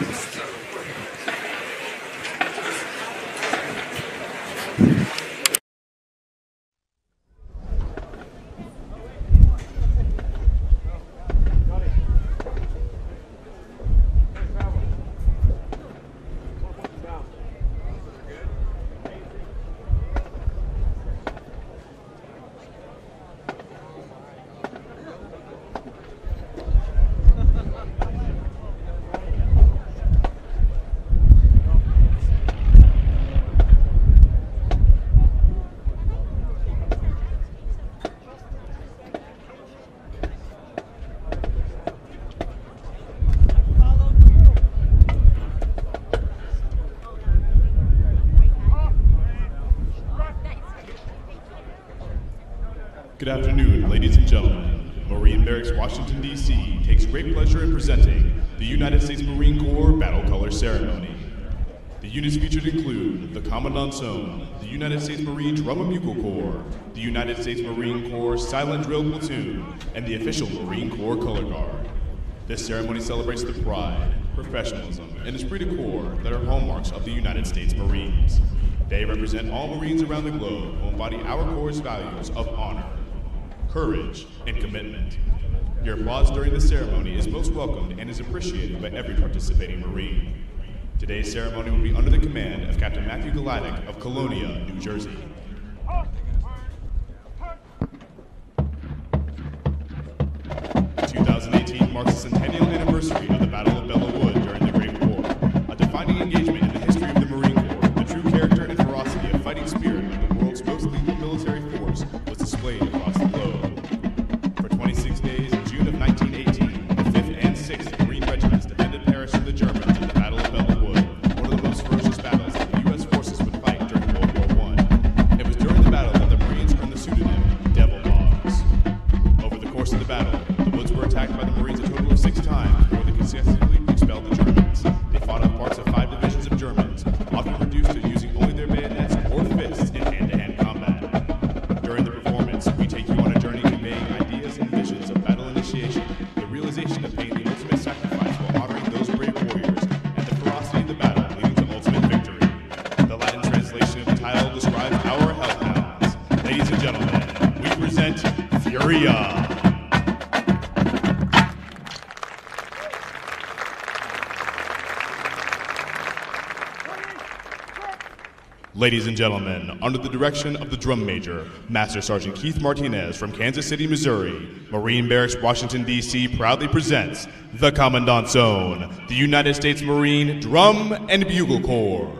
Peace. Good afternoon, ladies and gentlemen. Marine Barracks, Washington, D.C. takes great pleasure in presenting the United States Marine Corps Battle Color Ceremony. The units featured include the Commandant's Own, the United States Marine Drum and Bugle Corps, the United States Marine Corps Silent Drill Platoon, and the official Marine Corps Color Guard. This ceremony celebrates the pride, professionalism, and esprit de corps that are hallmarks of the United States Marines. They represent all Marines around the globe who embody our Corps' values of honor, courage, and commitment. Your applause during the ceremony is most welcomed and is appreciated by every participating Marine. Today's ceremony will be under the command of Captain Matthew Galadik of Colonia, New Jersey. Marks the centennial anniversary of the Battle of Belleau Wood during the Great War, a defining engagement Ladies and gentlemen, under the direction of the drum major, Master Sergeant Keith Martinez from Kansas City, Missouri, Marine Barracks, Washington, D.C. proudly presents the Commandant's Own, the United States Marine Drum and Bugle Corps.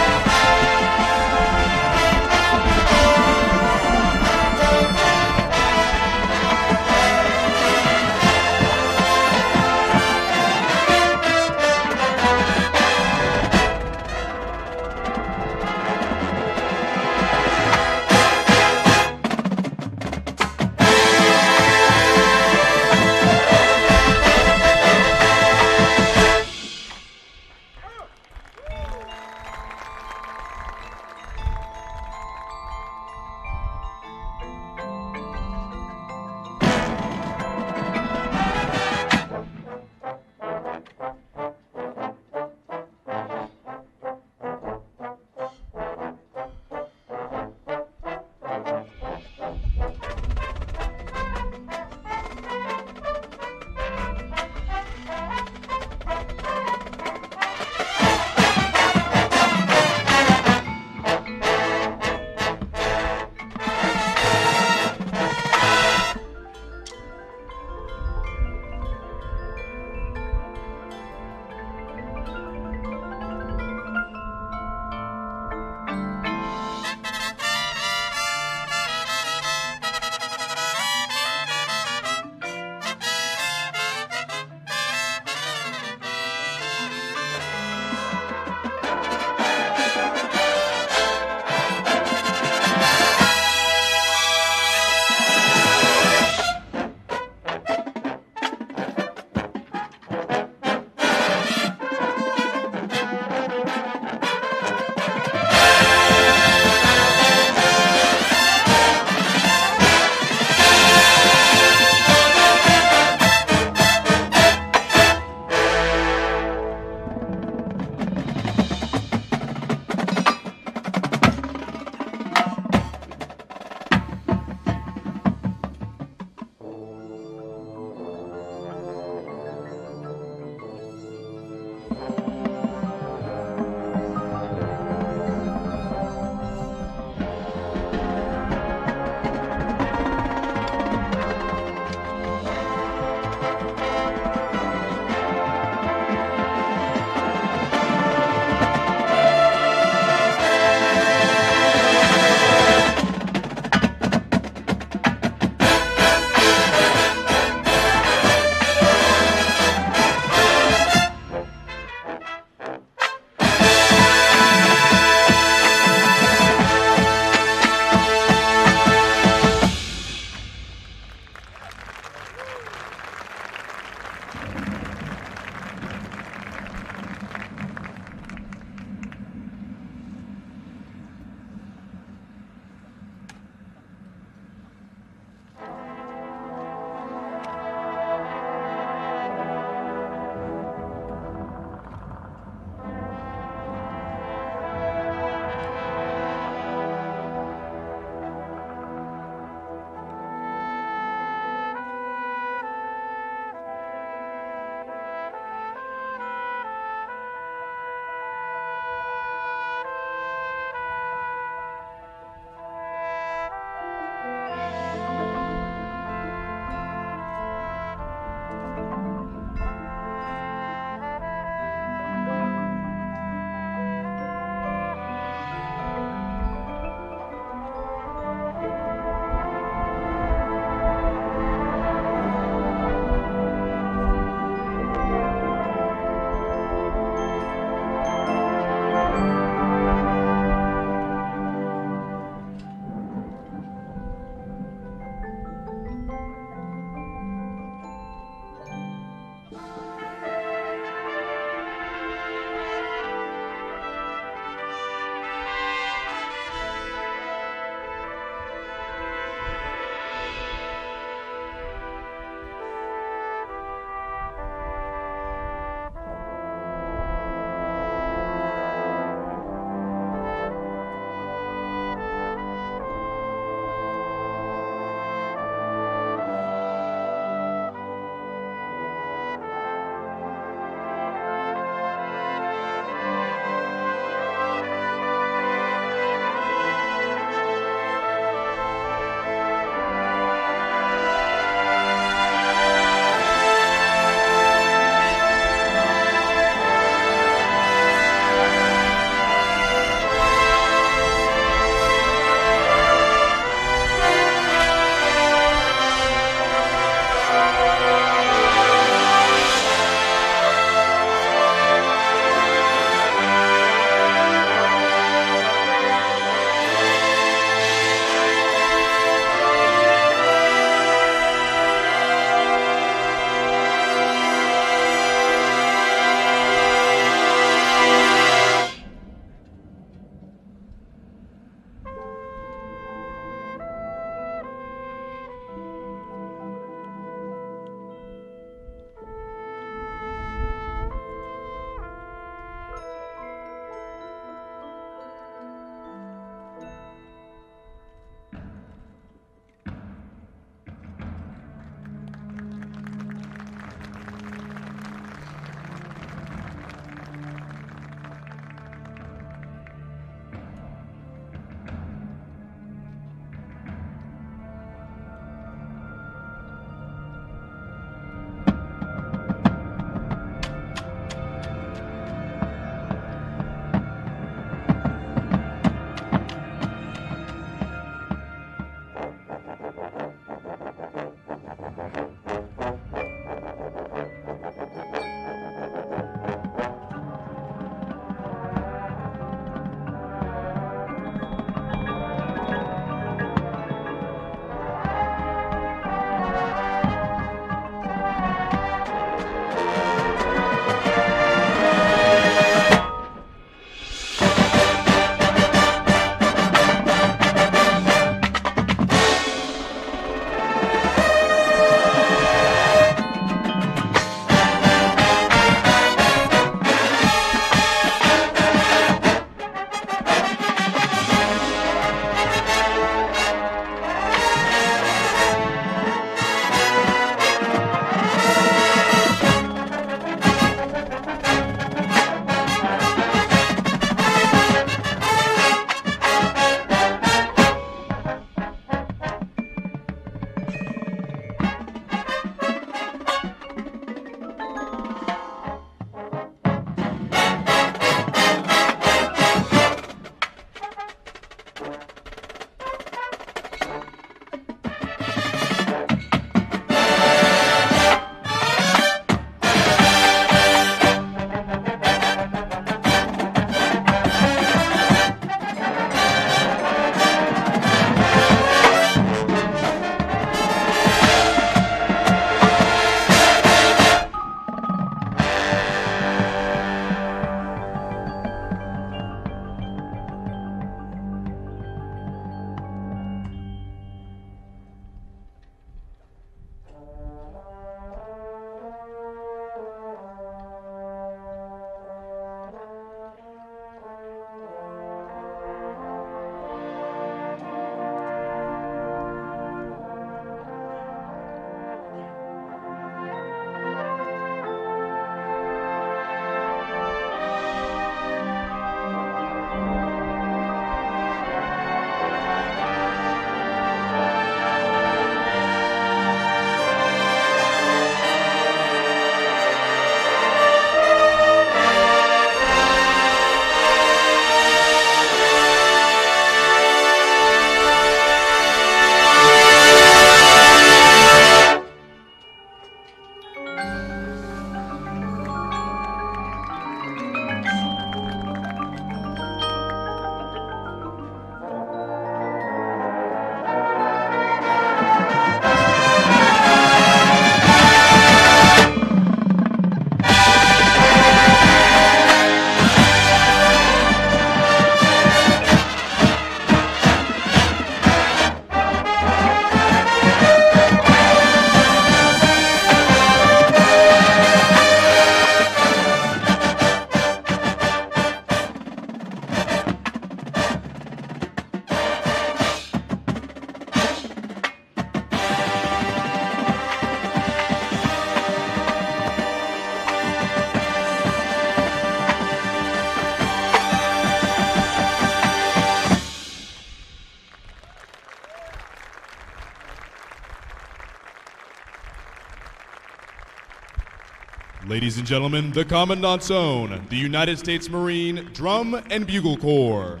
Ladies and gentlemen, the Commandant's Own, the United States Marine Drum and Bugle Corps.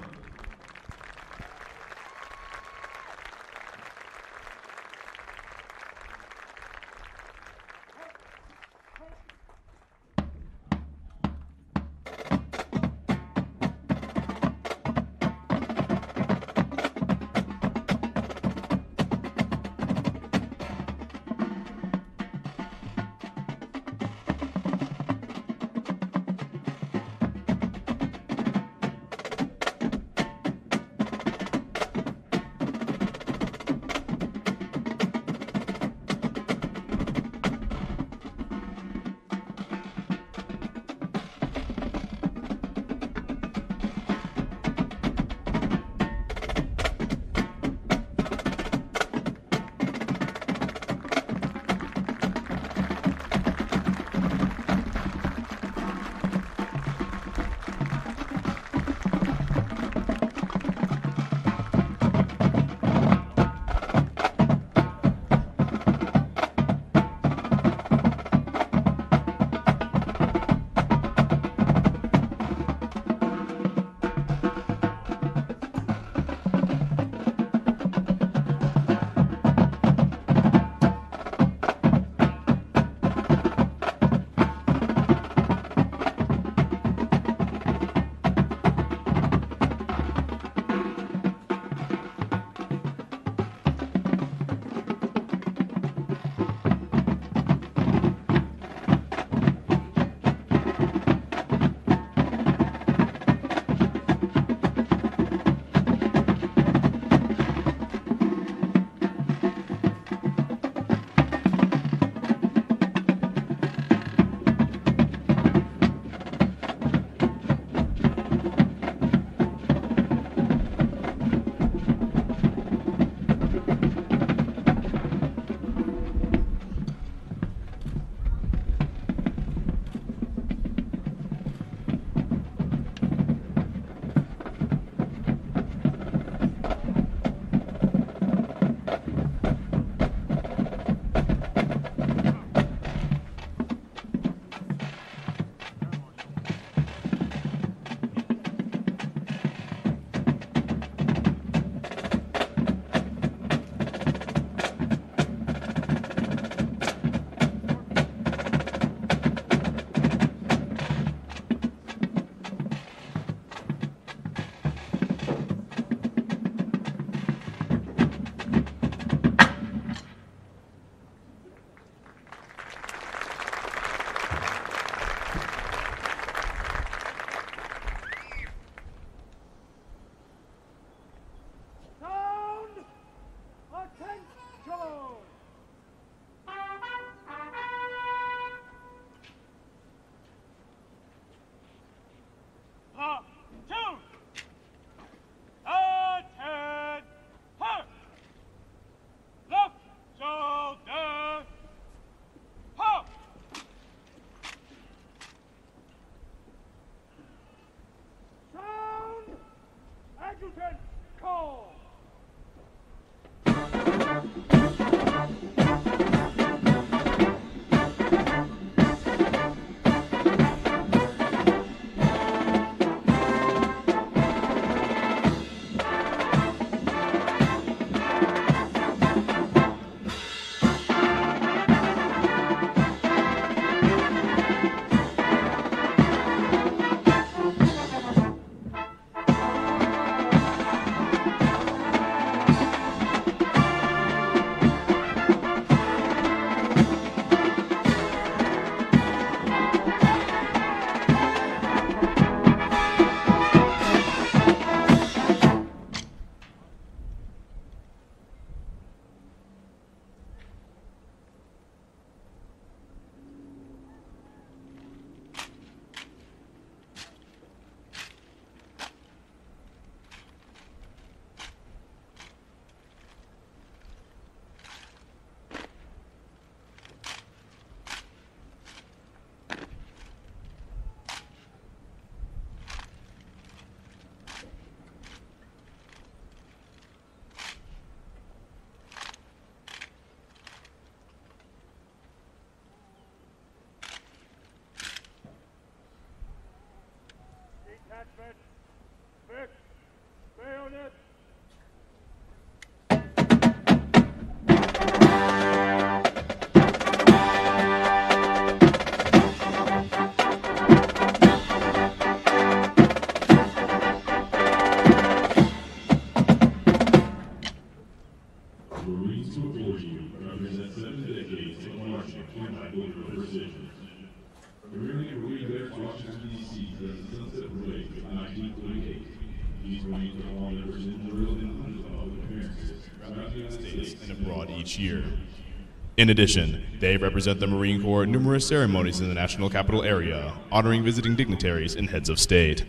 In addition, they represent the Marine Corps at numerous ceremonies in the national capital area, honoring visiting dignitaries and heads of state.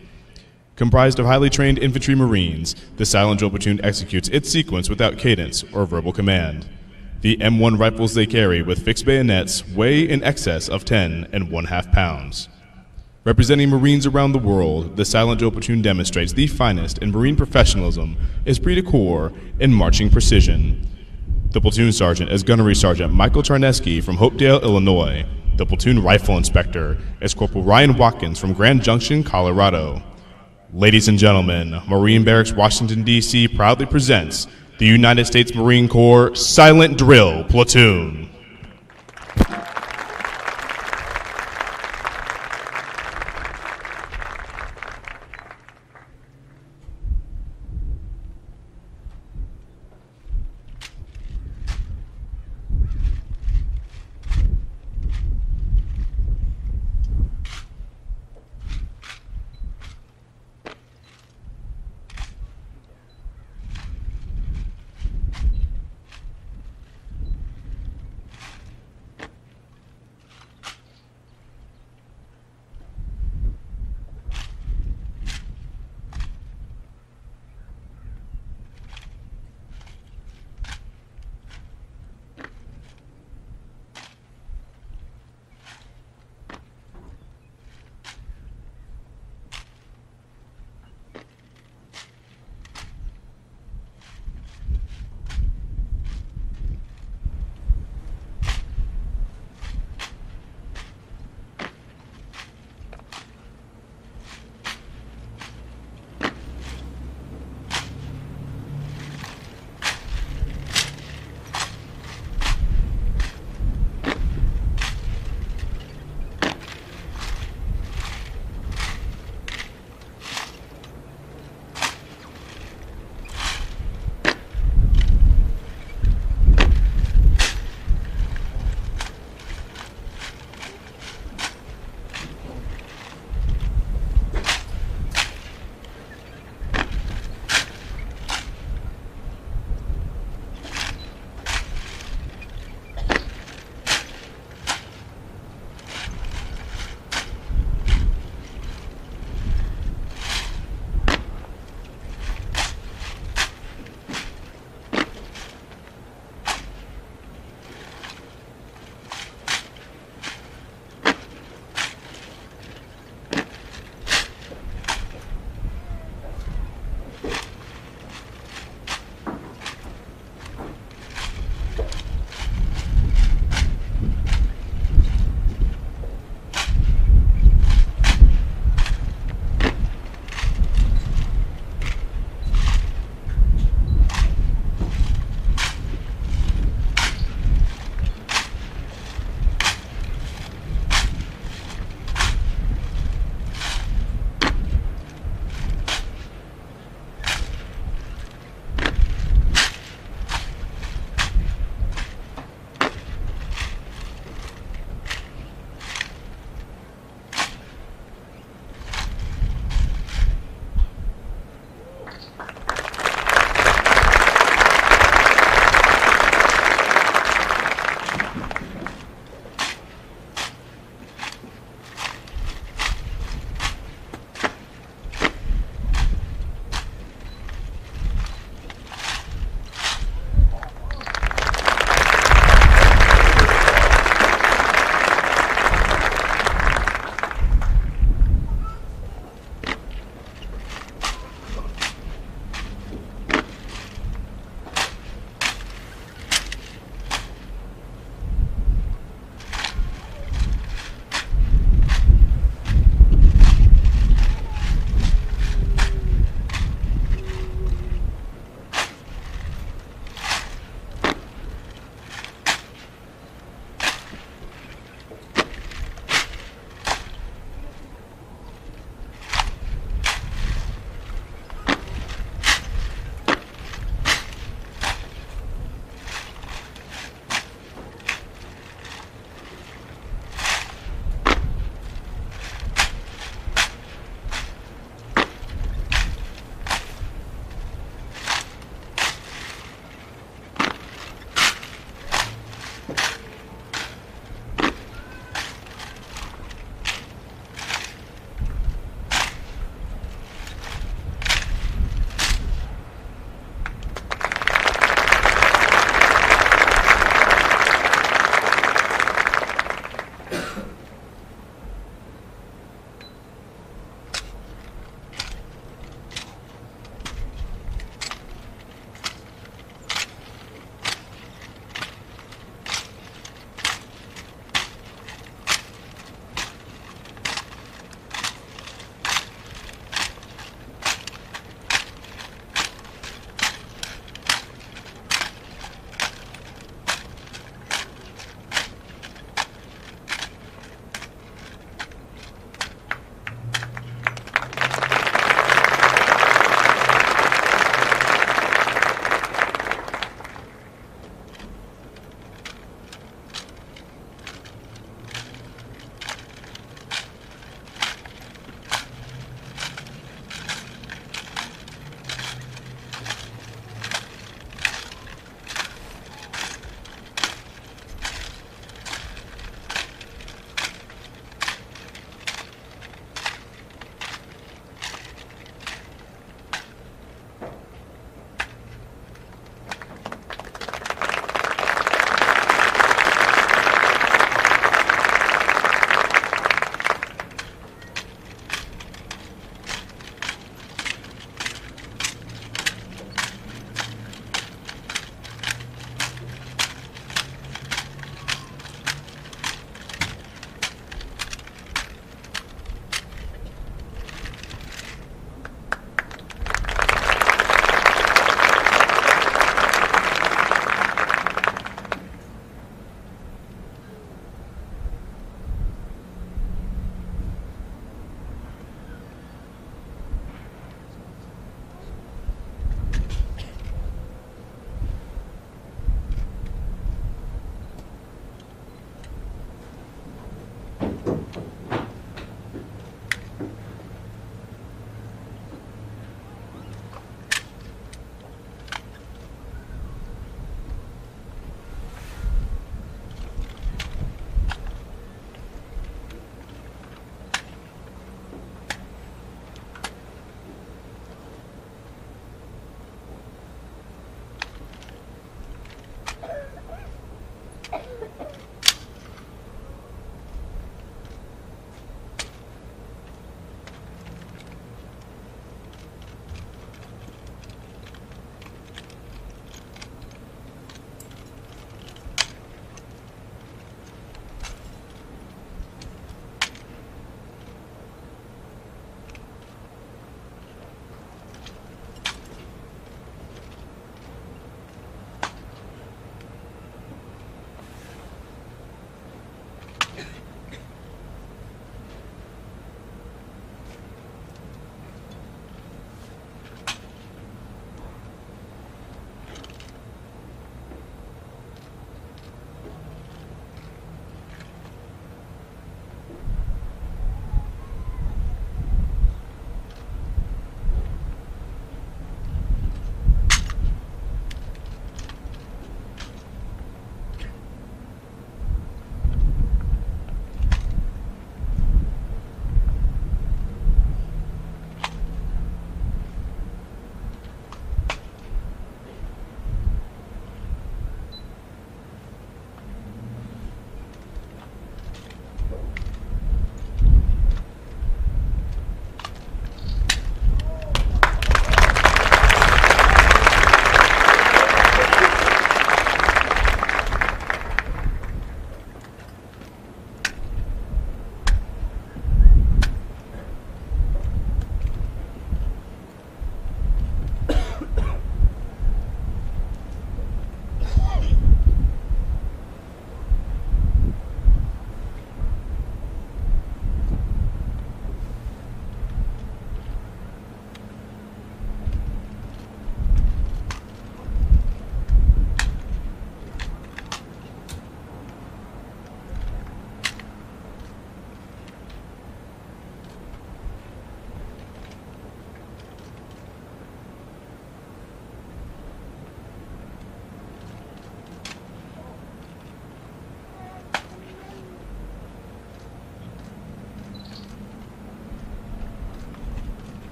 Comprised of highly trained infantry Marines, the Silent Drill Platoon executes its sequence without cadence or verbal command. The M1 rifles they carry with fixed bayonets weigh in excess of 10 and one half pounds. Representing Marines around the world, the Silent Drill Platoon demonstrates the finest in Marine professionalism, esprit de corps, and marching precision. The platoon sergeant is Gunnery Sergeant Michael Charneski from Hopedale, Illinois. The platoon rifle inspector is Corporal Ryan Watkins from Grand Junction, Colorado. Ladies and gentlemen, Marine Barracks, Washington, D.C. proudly presents the United States Marine Corps Silent Drill Platoon.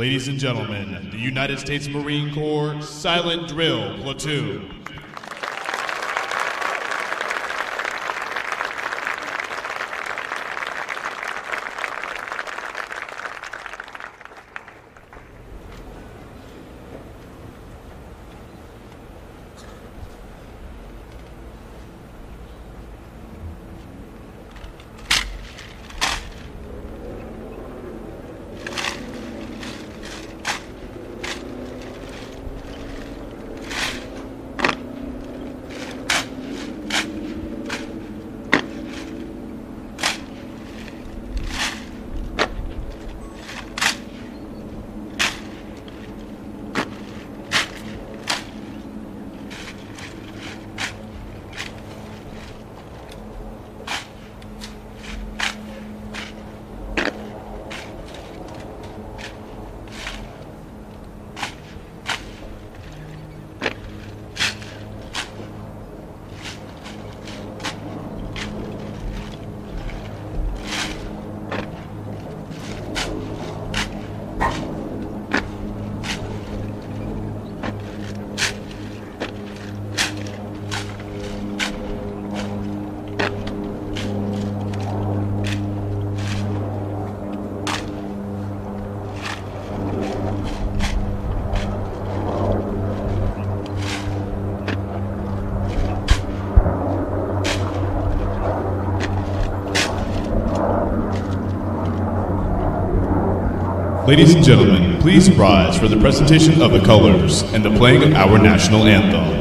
Ladies and gentlemen, the United States Marine Corps Silent Drill Platoon. Ladies and gentlemen, please rise for the presentation of the colors and the playing of our national anthem.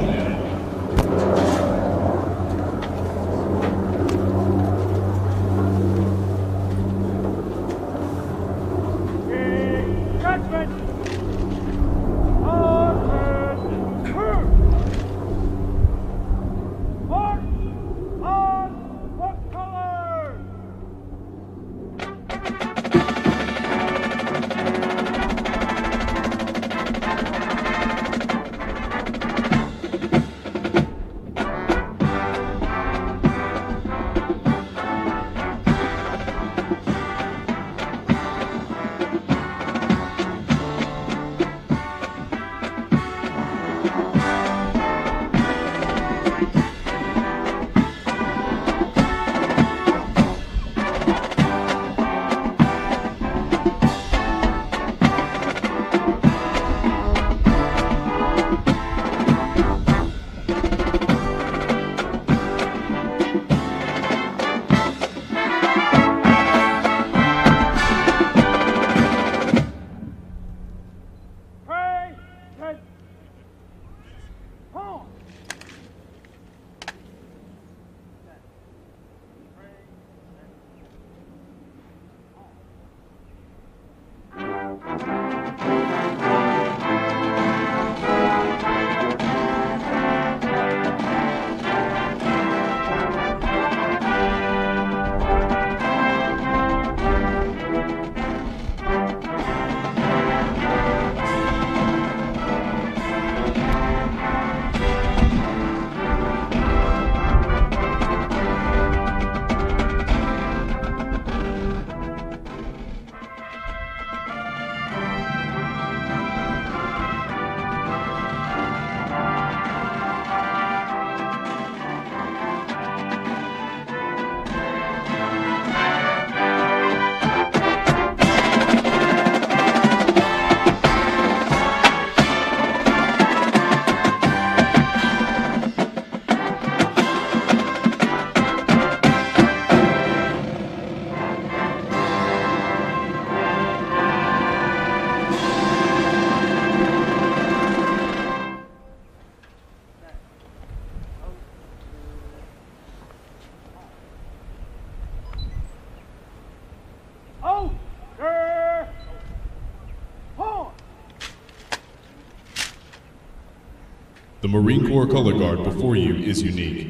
Marine Corps color guard before you is unique.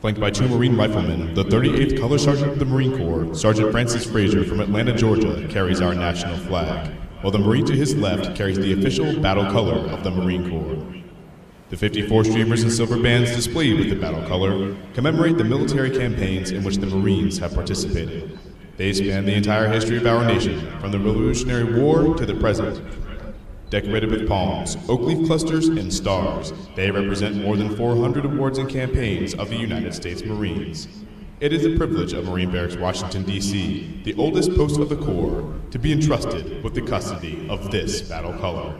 Flanked by two Marine riflemen, the 38th Color Sergeant of the Marine Corps, Sergeant Francis Frazier from Atlanta, Georgia, carries our national flag, while the Marine to his left carries the official battle color of the Marine Corps. The 54 streamers and silver bands displayed with the battle color commemorate the military campaigns in which the Marines have participated. They span the entire history of our nation, from the Revolutionary War to the present. Decorated with palms, oak leaf clusters, and stars, they represent more than 400 awards and campaigns of the United States Marines. It is the privilege of Marine Barracks, Washington, D.C., the oldest post of the Corps, to be entrusted with the custody of this battle color.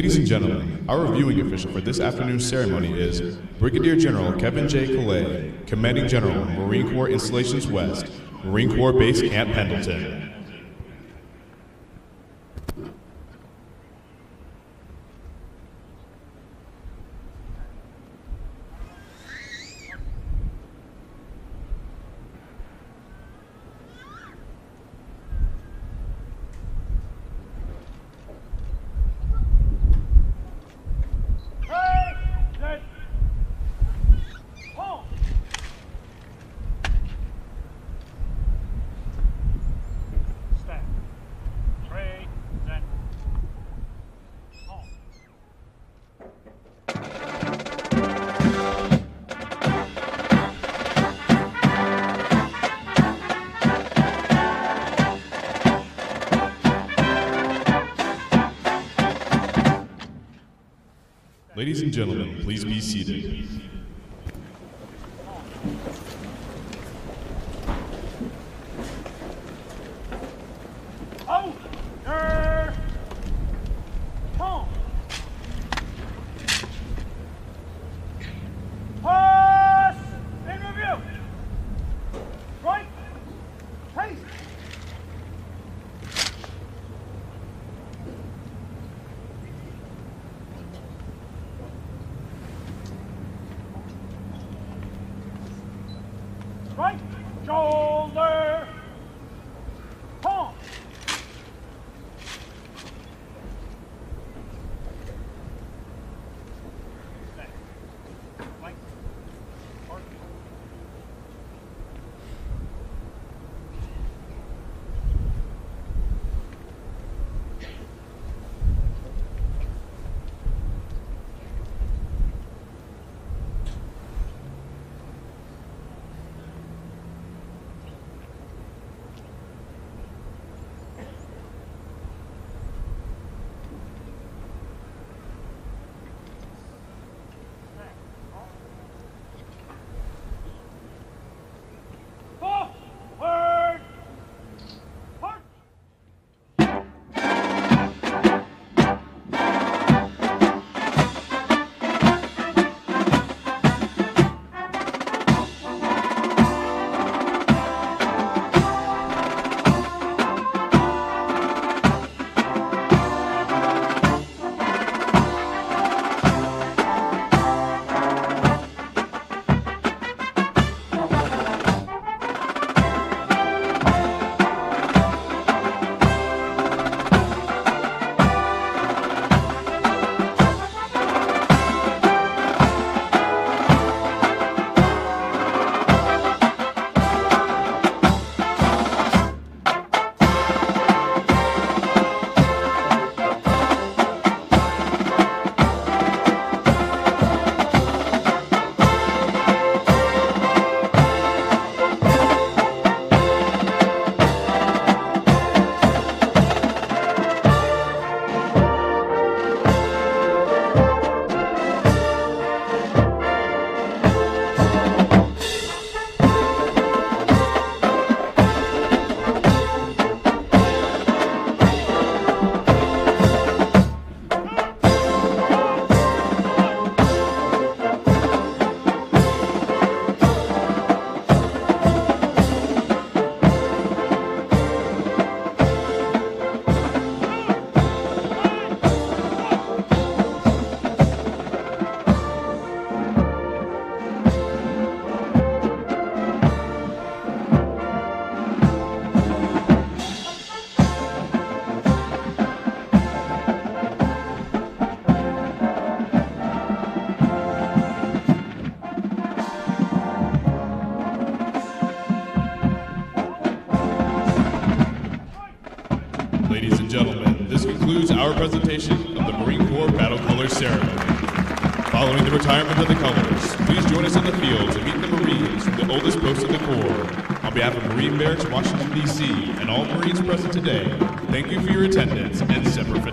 Ladies and gentlemen, our reviewing official for this afternoon's ceremony is Brigadier General Kevin J. Killea, Commanding General, Marine Corps Installations West, Marine Corps Base Camp Pendleton. Ladies and gentlemen, please be seated. Of the colors, please join us in the field to meet the Marines from the oldest post of the Corps. On behalf of Marine Barracks, Washington, D.C., and all Marines present today, thank you for your attendance and Fidelis.